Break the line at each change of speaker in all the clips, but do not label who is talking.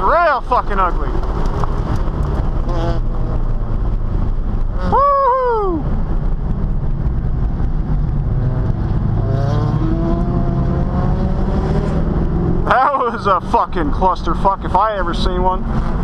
real fucking ugly. That was a fucking clusterfuck if I ever seen one.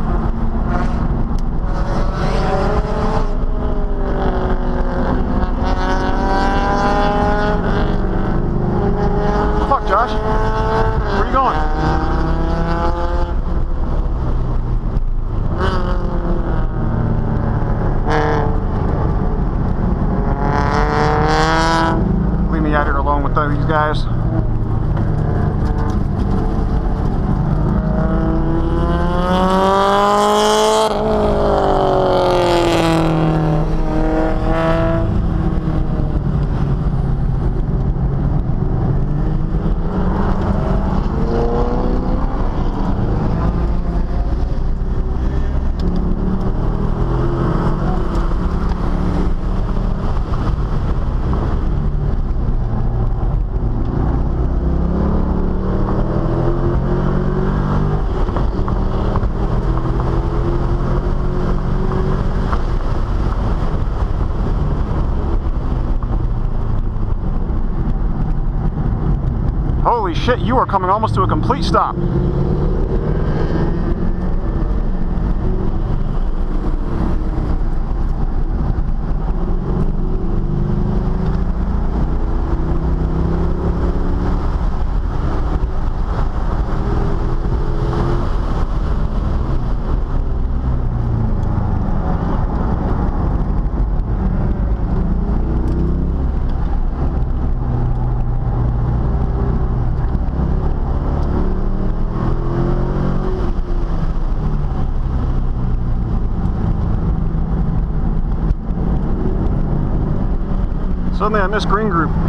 Shit, you are coming almost to a complete stop. Oh, Suddenly I miss Green Group.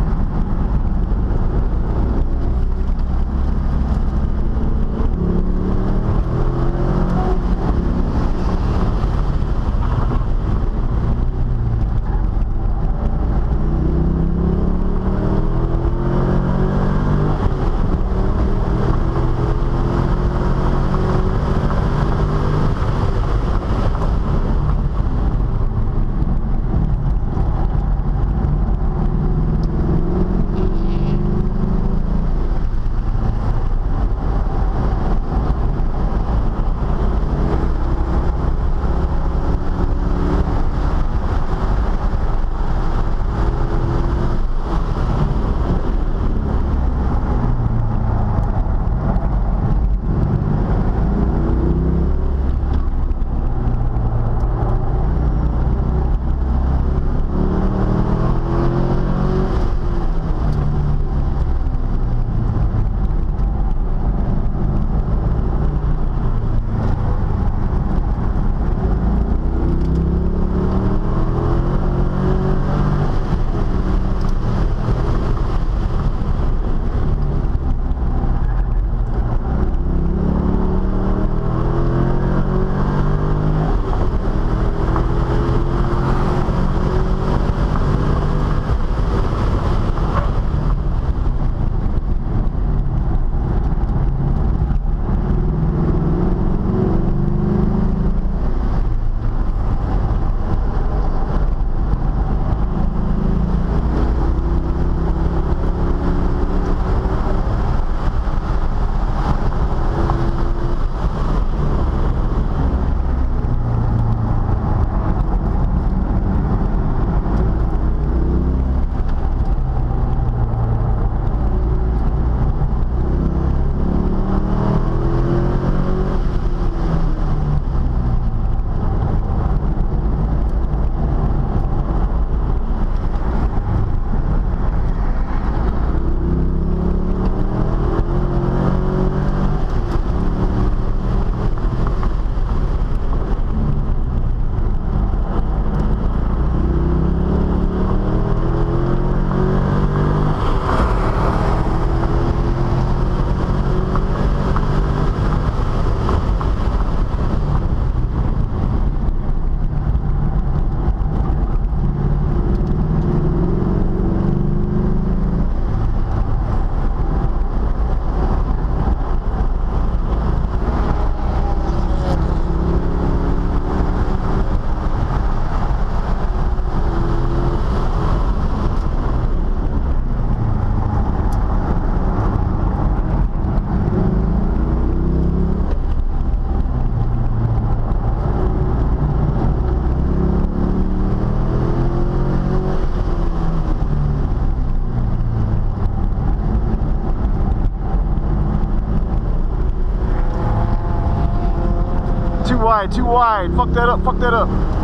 Wide, too wide. Fuck that up, fuck that up.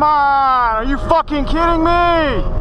Come on, are you fucking kidding me?